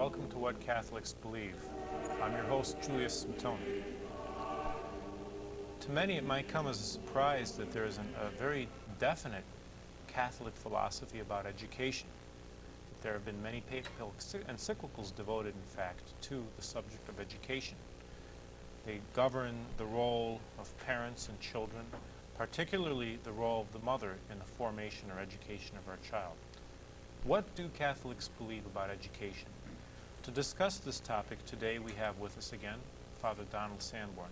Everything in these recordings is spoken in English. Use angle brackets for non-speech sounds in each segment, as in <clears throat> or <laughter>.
Welcome to What Catholics Believe. I'm your host, Julius Smatoni. To many, it might come as a surprise that there is an, a very definite Catholic philosophy about education. There have been many papal encyclicals devoted, in fact, to the subject of education. They govern the role of parents and children, particularly the role of the mother in the formation or education of our child. What do Catholics believe about education? To discuss this topic today we have with us again Father Donald Sanborn.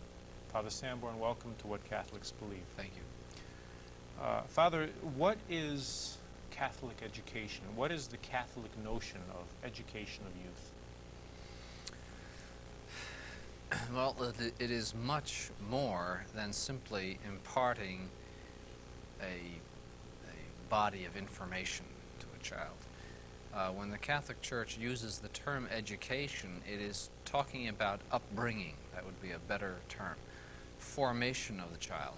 Father Sanborn, welcome to What Catholics Believe. Thank you. Uh, Father, what is Catholic education? What is the Catholic notion of education of youth? <clears throat> Well, it is much more than simply imparting a, a body of information to a child. Uh, when the Catholic Church uses the term education, it is talking about upbringing. That would be a better term. Formation of the child.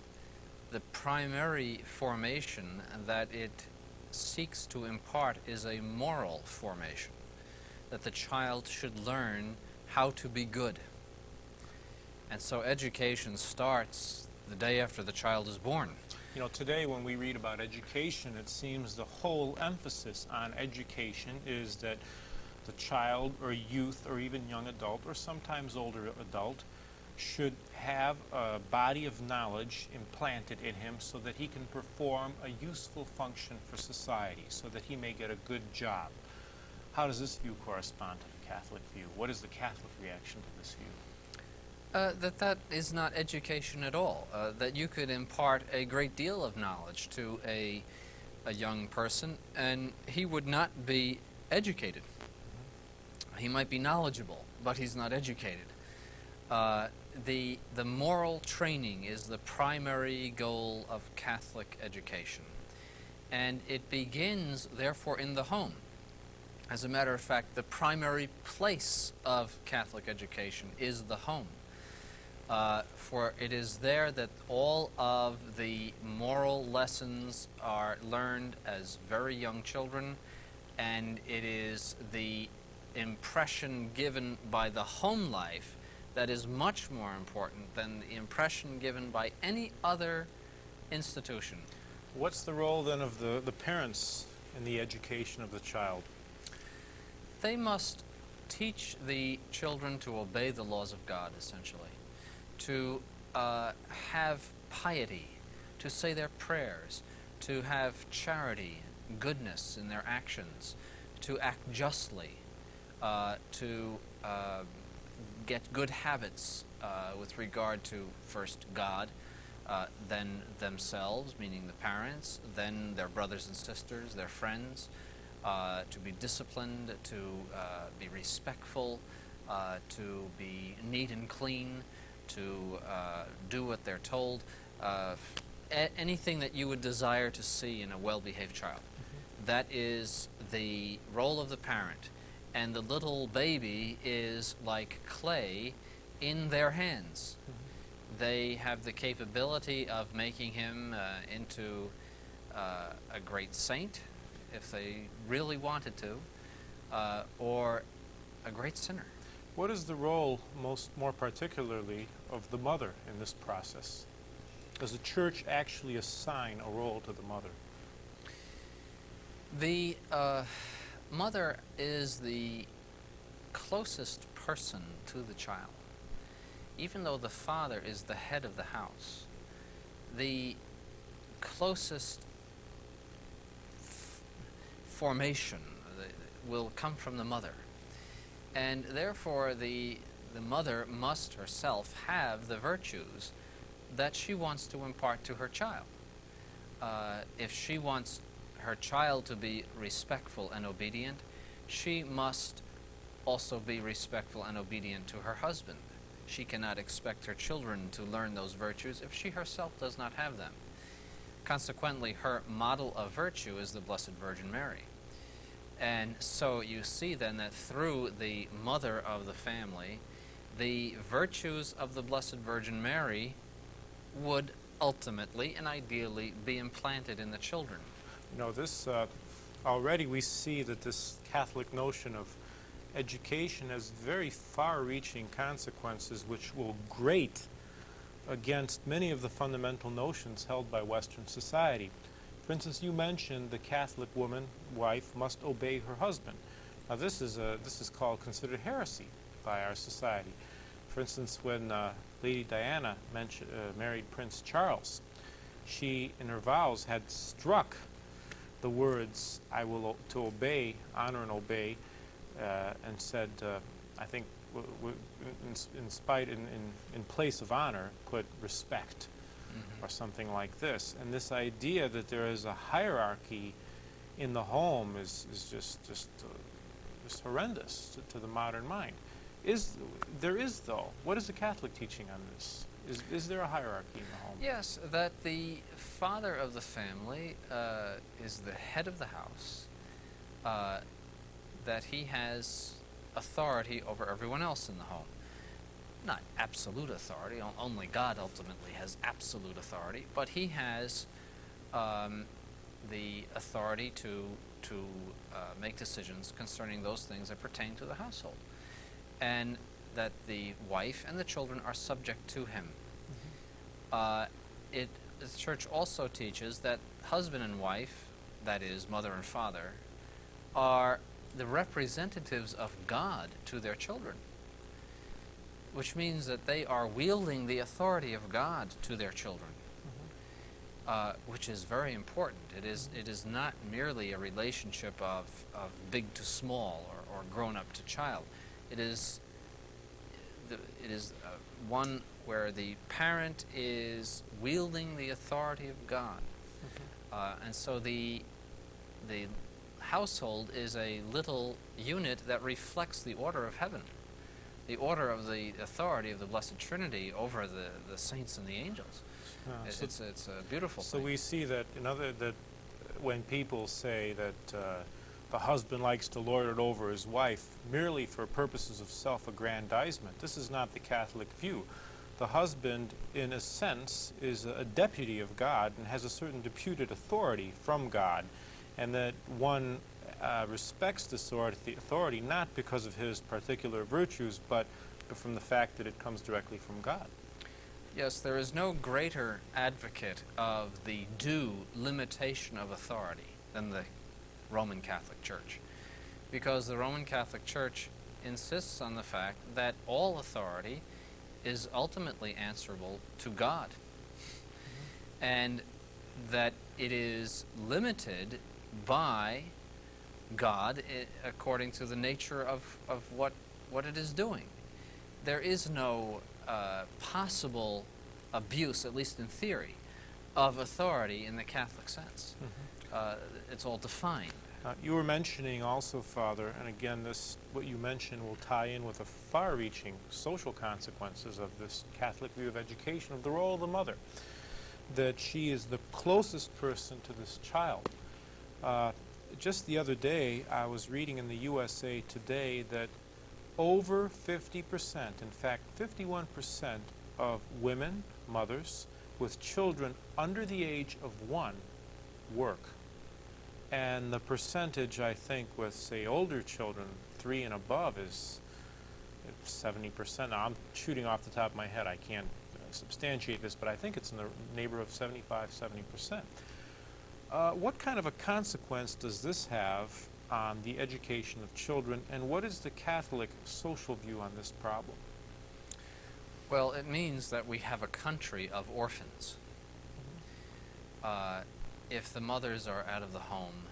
The primary formation that it seeks to impart is a moral formation, that the child should learn how to be good. And so education starts the day after the child is born. You know, today when we read about education, it seems the whole emphasis on education is that the child or youth or even young adult or sometimes older adult should have a body of knowledge implanted in him so that he can perform a useful function for society, so that he may get a good job. How does this view correspond to the Catholic view? What is the Catholic reaction to this view? Uh, that that is not education at all. Uh, that you could impart a great deal of knowledge to a, a young person, and he would not be educated. He might be knowledgeable, but he's not educated. Uh, the, the moral training is the primary goal of Catholic education. And it begins, therefore, in the home. As a matter of fact, the primary place of Catholic education is the home. Uh, for it is there that all of the moral lessons are learned as very young children, and it is the impression given by the home life that is much more important than the impression given by any other institution. What's the role then of the, the parents in the education of the child? They must teach the children to obey the laws of God, essentially to uh, have piety, to say their prayers, to have charity, goodness in their actions, to act justly, uh, to uh, get good habits uh, with regard to first God, uh, then themselves, meaning the parents, then their brothers and sisters, their friends, uh, to be disciplined, to be respectful, to be neat and clean, to uh, do what they're told, uh, anything that you would desire to see in a well-behaved child. Mm-hmm. That is the role of the parent. And the little baby is like clay in their hands. Mm-hmm. They have the capability of making him uh, into uh, a great saint, if they really wanted to, uh, or a great sinner. What is the role, most more particularly, of the mother in this process? Does the church actually assign a role to the mother? The uh, mother is the closest person to the child. Even though the father is the head of the house, the closest formation will come from the mother. And therefore, the, the mother must herself have the virtues that she wants to impart to her child. Uh, if she wants her child to be respectful and obedient, she must also be respectful and obedient to her husband. She cannot expect her children to learn those virtues if she herself does not have them. Consequently, her model of virtue is the Blessed Virgin Mary. And so you see then that through the mother of the family, the virtues of the Blessed Virgin Mary would ultimately and ideally be implanted in the children. You know, this uh, already we see that this Catholic notion of education has very far-reaching consequences which will grate against many of the fundamental notions held by Western society. For instance, you mentioned the Catholic woman, wife, must obey her husband. Now, this is, a, this is called considered heresy by our society. For instance, when uh, Lady Diana uh, married Prince Charles, she, in her vows, had struck the words, I will to obey, honor and obey, uh, and said, uh, I think, in, in spite, in, in, in place of honor, put respect. Or something like this. And this idea that there is a hierarchy in the home is, is just, just, uh, just horrendous to, to the modern mind. Is, there is, though. What is the Catholic teaching on this? Is, is there a hierarchy in the home? Yes, that the father of the family uh, is the head of the house, uh, that he has authority over everyone else in the home. Not absolute authority, only God ultimately has absolute authority, but he has um, the authority to, to uh, make decisions concerning those things that pertain to the household. And that the wife and the children are subject to him. Uh, it, the church also teaches that husband and wife, that is, mother and father, are the representatives of God to their children, which means that they are wielding the authority of God to their children, uh, which is very important. It is, it is not merely a relationship of, of big to small or, or grown up to child. It is, the, it is uh, one where the parent is wielding the authority of God. Uh, and so the, the household is a little unit that reflects the order of heaven, the order of the authority of the Blessed Trinity over the, the saints and the angels. Uh, It- so it's, it's a beautiful So thing. we see that another that when people say that uh, the husband likes to lord it over his wife merely for purposes of self-aggrandizement, this is not the Catholic view. The husband, in a sense, is a deputy of God and has a certain deputed authority from God, and that one uh, respects this authority, authority not because of his particular virtues, but from the fact that it comes directly from God. Yes, there is no greater advocate of the due limitation of authority than the Roman Catholic Church. Because the Roman Catholic Church insists on the fact that all authority is ultimately answerable to God. And that it is limited by God according to the nature of, of what, what it is doing. There is no uh, possible abuse, at least in theory, of authority in the Catholic sense. Uh, it's all defined. Uh, you were mentioning also, Father, and again, this what you mentioned will tie in with the far-reaching social consequences of this Catholic view of education of the role of the mother. That she is the closest person to this child. Uh, just the other day, I was reading in the USA Today that over 50%, in fact, 51% of women, mothers, with children under the age of one work. And the percentage, I think, with, say, older children, three and above, is seventy percent. Now, I'm shooting off the top of my head. I can't uh, substantiate this, but I think it's in the neighborhood of 75, 70 percent. Uh, what kind of a consequence does this have on the education of children, and what is the Catholic social view on this problem? Well, it means that we have a country of orphans. Uh, if the mothers are out of the home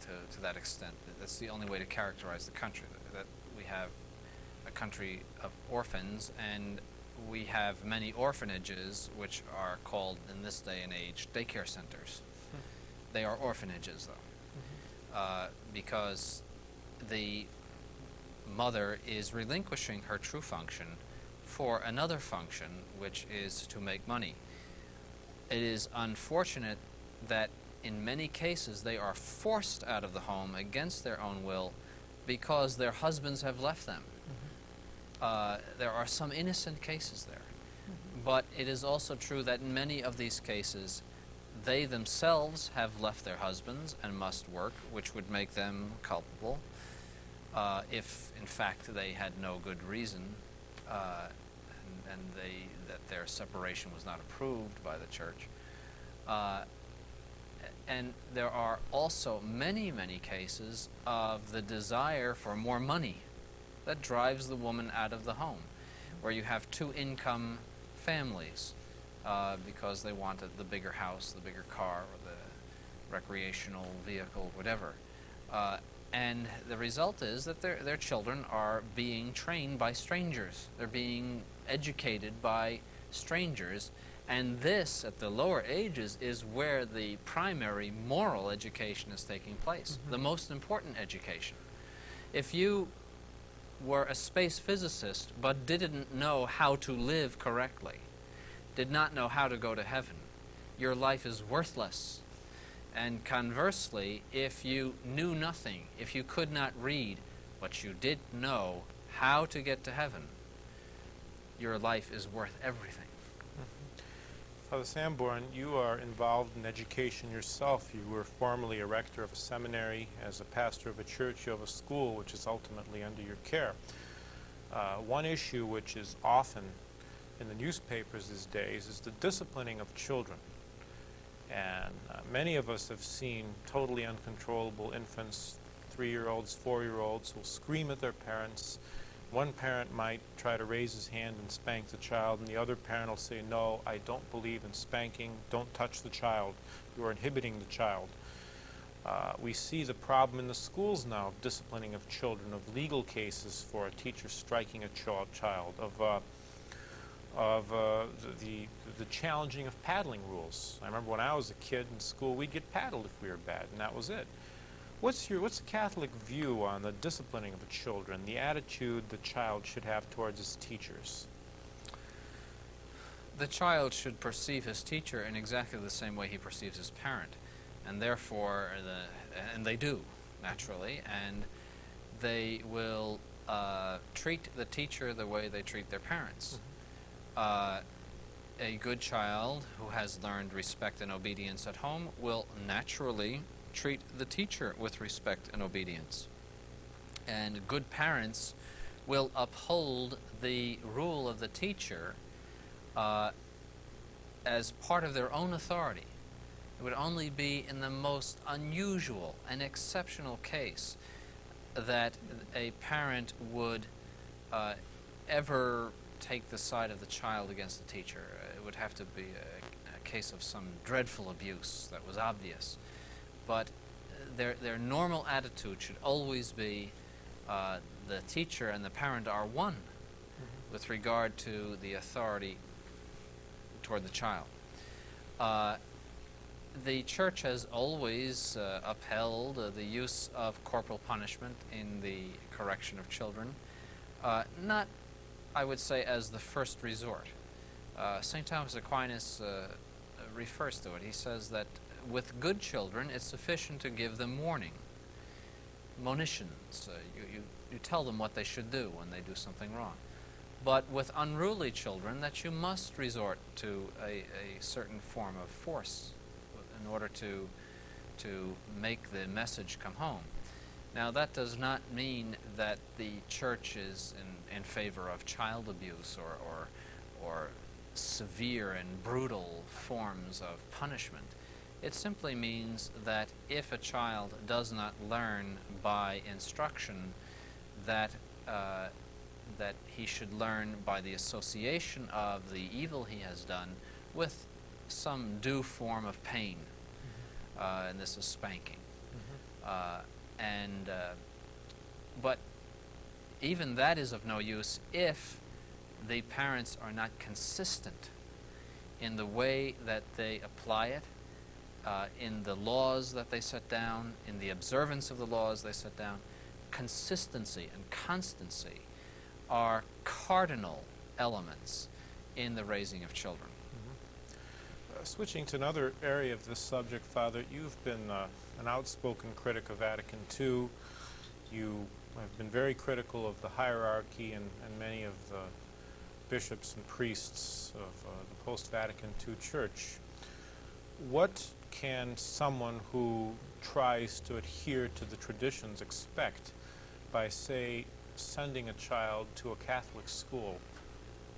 to, to that extent, that's the only way to characterize the country. That, that we have a country of orphans, and we have many orphanages, which are called in this day and age daycare centers. They are orphanages, though, uh, because the mother is relinquishing her true function for another function, which is to make money. It is unfortunate that in many cases they are forced out of the home against their own will because their husbands have left them. Uh, there are some innocent cases there. But it is also true that in many of these cases, they themselves have left their husbands and must work, which would make them culpable. uh, if in fact they had no good reason uh, and, and they, that their separation was not approved by the church. Uh, and there are also many, many cases of the desire for more money that drives the woman out of the home, where you have two income families uh, because they wanted the bigger house, the bigger car, or the recreational vehicle, whatever. Uh, and the result is that their, their children are being trained by strangers. They're being educated by strangers. And this, at the lower ages, is where the primary moral education is taking place, the most important education. If you were a space physicist but didn't know how to live correctly, did not know how to go to heaven, your life is worthless. And conversely, if you knew nothing, if you could not read, but you did know how to get to heaven, your life is worth everything. Father Sanborn, you are involved in education yourself. You were formerly a rector of a seminary. As a pastor of a church, you have a school which is ultimately under your care. Uh, one issue which is often in the newspapers these days is the disciplining of children. And uh, many of us have seen totally uncontrollable infants, three year olds, four year olds, who will scream at their parents. One parent might try to raise his hand and spank the child, and the other parent will say, No, I don't believe in spanking. Don't touch the child. You are inhibiting the child. Uh, we see the problem in the schools now of disciplining of children, of legal cases for a teacher striking a ch- child, of uh, of uh, the, the challenging of paddling rules. I remember when I was a kid in school, we'd get paddled if we were bad, and that was it. What's your what's the Catholic view on the disciplining of the children, the attitude the child should have towards his teachers? The child should perceive his teacher in exactly the same way he perceives his parent, and therefore, the, and they do naturally, and they will uh, treat the teacher the way they treat their parents. Uh, a good child who has learned respect and obedience at home will naturally treat the teacher with respect and obedience. And good parents will uphold the rule of the teacher uh, as part of their own authority. It would only be in the most unusual and exceptional case that a parent would uh, ever take the side of the child against the teacher. It would have to be a, a case of some dreadful abuse that was obvious. But their, their normal attitude should always be uh, the teacher and the parent are one mm-hmm. with regard to the authority toward the child. Uh, the church has always uh, upheld uh, the use of corporal punishment in the correction of children, uh, not I would say, as the first resort. Uh, St. Thomas Aquinas uh, refers to it. He says that with good children, it's sufficient to give them warning, monitions. Uh, you, you, you tell them what they should do when they do something wrong. But with unruly children, that you must resort to a, a certain form of force in order to, to make the message come home. Now, that does not mean that the church is in, in favor of child abuse or, or, or severe and brutal forms of punishment. It simply means that if a child does not learn by instruction, that, uh, that he should learn by the association of the evil he has done with some due form of pain. Mm-hmm. Uh, and this is spanking. Mm-hmm. Uh, and uh, but even that is of no use if the parents are not consistent in the way that they apply it, uh, in the laws that they set down, in the observance of the laws they set down. Consistency and constancy are cardinal elements in the raising of children. Mm-hmm. Uh, switching to another area of this subject, Father, you've been uh, an outspoken critic of Vatican II. You have been very critical of the hierarchy and, and many of the bishops and priests of uh, the post Vatican II church. What can someone who tries to adhere to the traditions expect by, say, sending a child to a Catholic school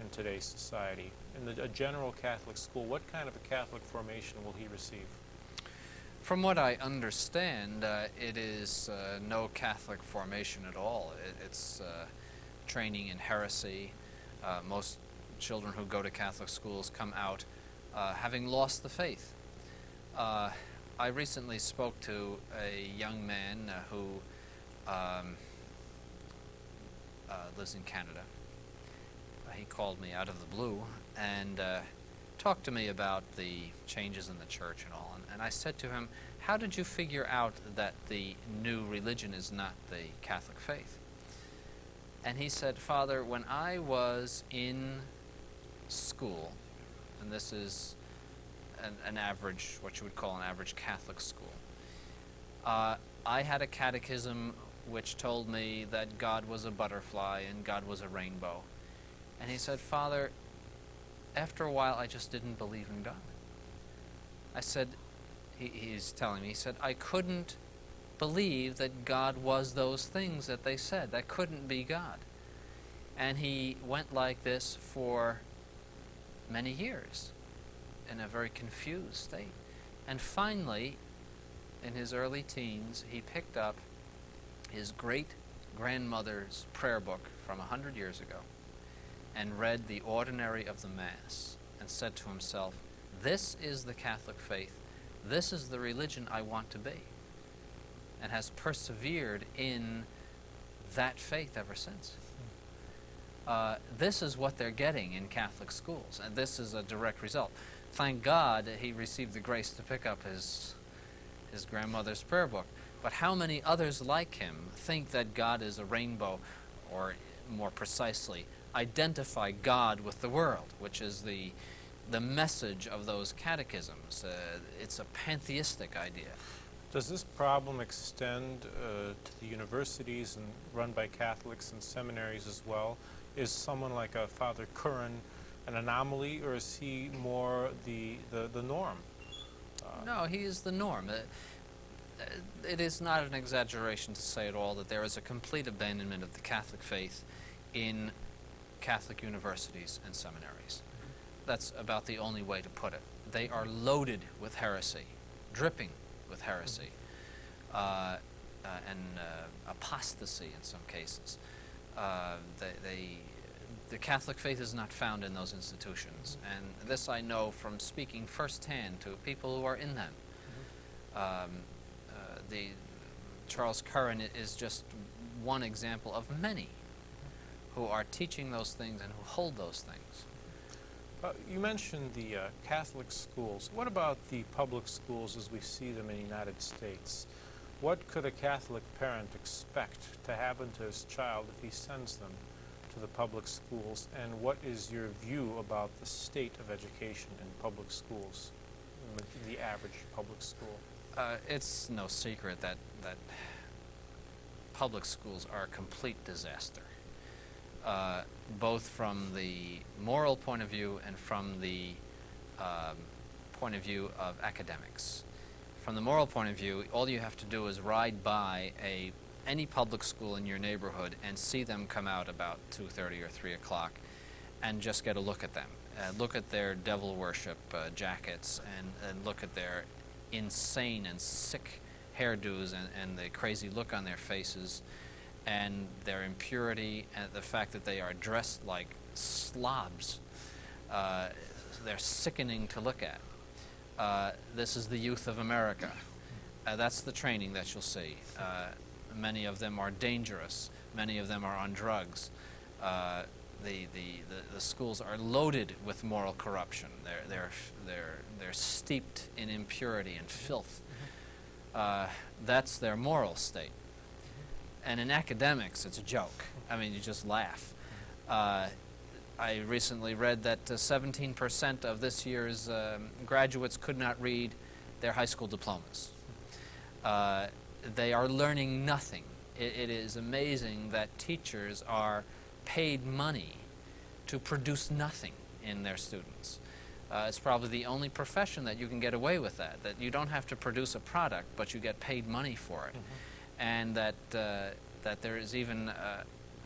in today's society? In the, a general Catholic school, what kind of a Catholic formation will he receive? From what I understand, uh, it is uh, no Catholic formation at all. It, it's uh, training in heresy. Uh, most children who go to Catholic schools come out uh, having lost the faith. Uh, I recently spoke to a young man who um, lives in Canada. he called me out of the blue and talked to me about the changes in the church and all. And, and I said to him, How did you figure out that the new religion is not the Catholic faith? And he said, Father, when I was in school, and this is an, an average, what you would call an average Catholic school, uh, I had a catechism which told me that God was a butterfly and God was a rainbow. And he said, Father, after a while, I just didn't believe in God. I said, he, he's telling me, he said, I couldn't believe that God was those things that they said. That couldn't be God. And he went like this for many years in a very confused state. And finally, in his early teens, he picked up his great grandmother's prayer book from a hundred years ago and read the ordinary of the Mass and said to himself, This is the Catholic faith. This is the religion I want to be. And has persevered in that faith ever since. Uh, this is what they're getting in Catholic schools, and this is a direct result. Thank God that he received the grace to pick up his, his grandmother's prayer book. But how many others like him think that God is a rainbow, or more precisely, identify God with the world, which is the, the message of those catechisms. Uh, it's a pantheistic idea. Does this problem extend uh, to the universities and run by Catholics and seminaries as well? Is someone like a Father Curran an anomaly, or is he more the, the, the norm? Uh, no, he is the norm. Uh, uh, it is not an exaggeration to say at all that there is a complete abandonment of the Catholic faith in Catholic universities and seminaries. That's about the only way to put it. They are loaded with heresy, dripping with heresy, uh, uh, and uh, apostasy in some cases. Uh, they, they, the Catholic faith is not found in those institutions, and this I know from speaking firsthand to people who are in them. Um, uh, the Charles Curran is just one example of many who are teaching those things and who hold those things. Uh, you mentioned the uh, Catholic schools. What about the public schools as we see them in the United States? What could a Catholic parent expect to happen to his child if he sends them to the public schools? And what is your view about the state of education in public schools, the average public school? Uh, it's no secret that, that public schools are a complete disaster uh, both from the moral point of view and from the um, point of view of academics. From the moral point of view, all you have to do is ride by a any public school in your neighborhood and see them come out about 2.30 or 3 o'clock and just get a look at them. Uh, look at their devil worship uh, jackets and, and look at their insane and sick hairdos and, and the crazy look on their faces and their impurity and the fact that they are dressed like slobs. Uh, they're sickening to look at. Uh, this is the youth of America. Uh, that's the training that you'll see. Uh, many of them are dangerous. Many of them are on drugs. Uh, the, the, the, the, schools are loaded with moral corruption. They're, they're, they're, they're steeped in impurity and filth. Uh, that's their moral state and in academics, it's a joke. I mean, you just laugh. Uh, I recently read that 17% uh, of this year's um, graduates could not read their high school diplomas. Uh, they are learning nothing. It, it is amazing that teachers are paid money to produce nothing in their students. Uh, it's probably the only profession that you can get away with that, that you don't have to produce a product, but you get paid money for it. Mm -hmm and that uh, that there is even uh,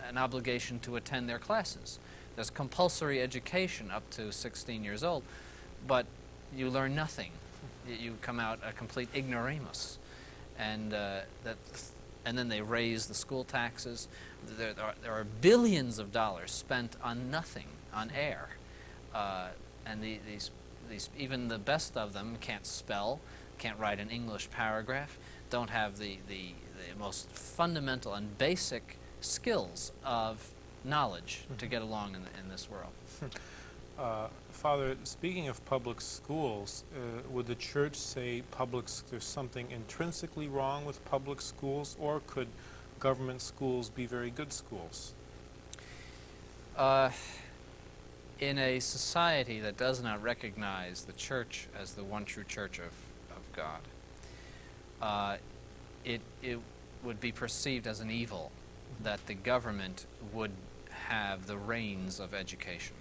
an obligation to attend their classes. There's compulsory education up to 16 years old, but you learn nothing. You come out a complete ignoramus, and uh, that, and then they raise the school taxes. There, there, are, there are billions of dollars spent on nothing, on air, uh, and the, these, these, even the best of them can't spell, can't write an English paragraph, don't have the, the, the most fundamental and basic skills of knowledge to get along in, in this world. <laughs> Uh, Father, speaking of public schools, uh, would the church say public there's something intrinsically wrong with public schools, or could government schools be very good schools? Uh, in a society that does not recognize the church as the one true church of, of God, uh, it, it would be perceived as an evil that the government would have the reins of education.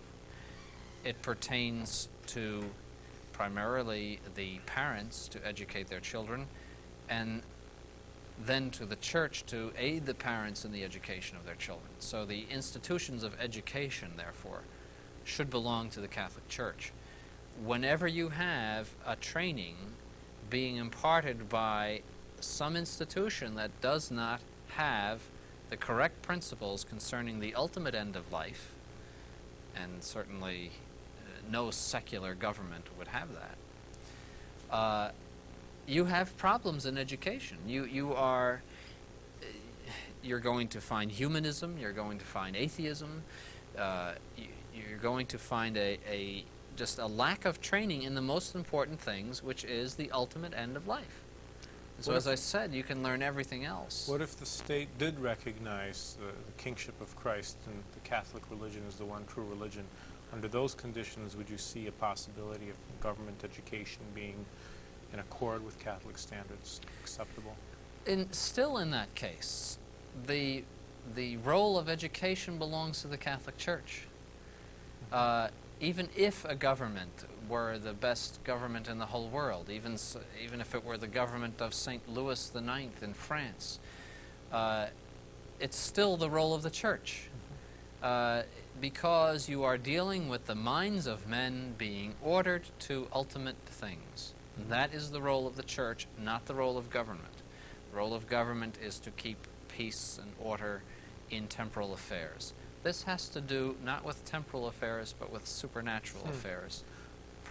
It pertains to primarily the parents to educate their children, and then to the church to aid the parents in the education of their children. So the institutions of education, therefore, should belong to the Catholic Church. Whenever you have a training being imparted by some institution that does not have the correct principles concerning the ultimate end of life, and certainly uh, no secular government would have that, uh, you have problems in education. You, you are, uh, you're going to find humanism, you're going to find atheism, uh, you, you're going to find a, a, just a lack of training in the most important things, which is the ultimate end of life. So as I said, you can learn everything else. What if the state did recognize the, the kingship of Christ and the Catholic religion as the one true religion? Under those conditions, would you see a possibility of government education being in accord with Catholic standards acceptable? in, still in that case, the, the role of education belongs to the Catholic Church. Uh, even if a government were the best government in the whole world, even, even if it were the government of St. Louis IX in France, uh, it's still the role of the Church. Uh, because you are dealing with the minds of men being ordered to ultimate things. That is the role of the church, not the role of government. The role of government is to keep peace and order in temporal affairs. This has to do not with temporal affairs, but with supernatural Hmm. affairs.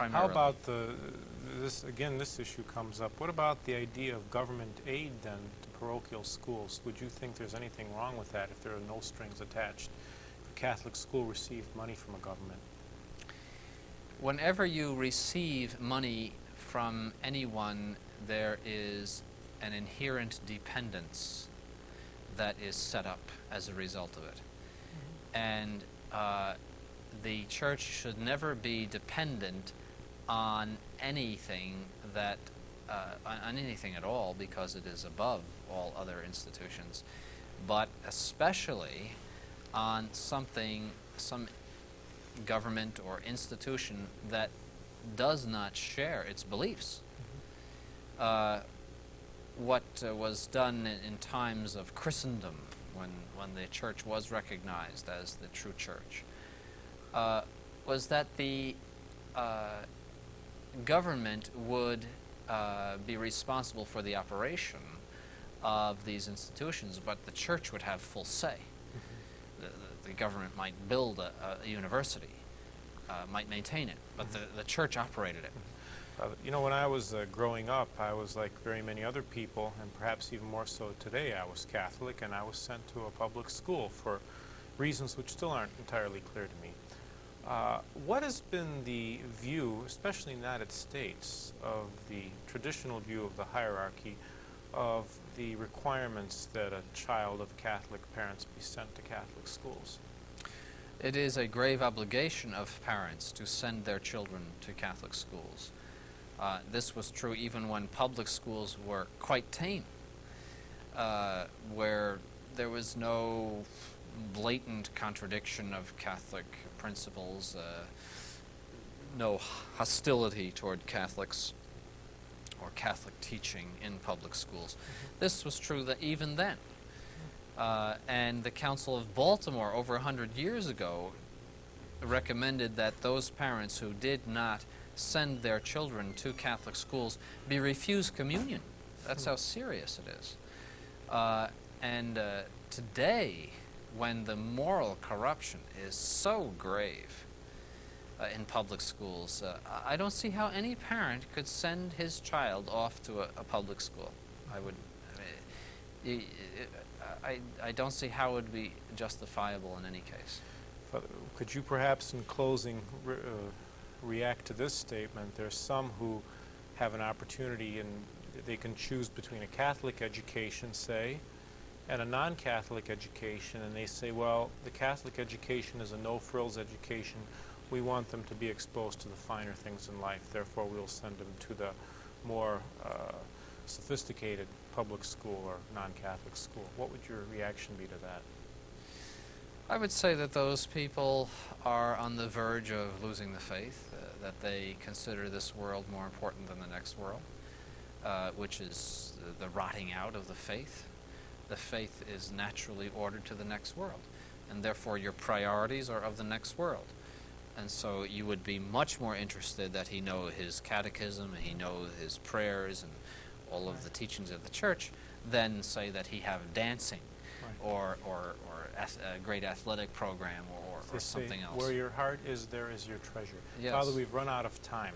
How about the, this, again, this issue comes up. What about the idea of government aid then to parochial schools? Would you think there's anything wrong with that if there are no strings attached? If a Catholic school received money from a government? Whenever you receive money from anyone, there is an inherent dependence that is set up as a result of it. And uh, the church should never be dependent on anything that, uh, on, anything at all, because it is above all other institutions, but especially on something, some government or institution that does not share its beliefs. Uh, what uh, was done in, in times of Christendom, when, when the church was recognized as the true church, uh, was that the uh, government would uh, be responsible for the operation of these institutions, but the church would have full say. The, the, the government might build a, a university, uh, might maintain it, but the, the church operated it. Uh, you know, when I was uh, growing up, I was like very many other people, and perhaps even more so today, I was Catholic, and I was sent to a public school for reasons which still aren't entirely clear to me. Uh, what has been the view, especially in the United States, of the traditional view of the hierarchy of the requirements that a child of Catholic parents be sent to Catholic schools? It is a grave obligation of parents to send their children to Catholic schools. Uh, this was true even when public schools were quite tame, uh, where there was no blatant contradiction of Catholic principles, uh, no hostility toward Catholics or Catholic teaching in public schools. This was true that even then. Uh, and the Council of Baltimore, over 100 years ago, recommended that those parents who did not send their children to Catholic schools be refused communion. That's how serious it is. Uh, and uh, today, when the moral corruption is so grave uh, in public schools, uh, I don't see how any parent could send his child off to a, a public school. I would. I, I, I don't see how it would be justifiable in any case. Could you perhaps, in closing, re- uh, react to this statement? There's some who have an opportunity and they can choose between a Catholic education, say, and a non-Catholic education, and they say, well, the Catholic education is a no-frills education. We want them to be exposed to the finer things in life. Therefore, we'll send them to the more uh, sophisticated public school or non-Catholic school. What would your reaction be to that? I would say that those people are on the verge of losing the faith, uh, that they consider this world more important than the next world, uh, which is the, the rotting out of the faith. The faith is naturally ordered to the next world, and therefore your priorities are of the next world. And so you would be much more interested that he know his catechism and he know his prayers and all of the teachings of the church than say that he have dancing Right. or, or, or a great athletic program or, or something else. Where your heart is, there is your treasure. Yes. Father, we've run out of time.